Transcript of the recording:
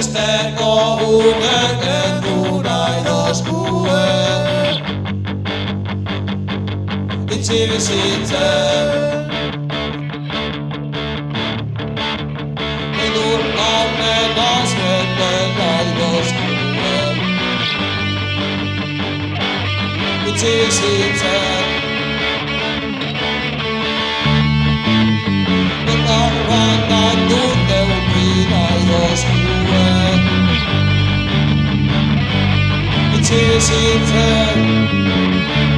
Esteko unen enduna iroskue Itxi bizitzen Edur honen azken dena iroskue Itxi bizitzen tears he fed.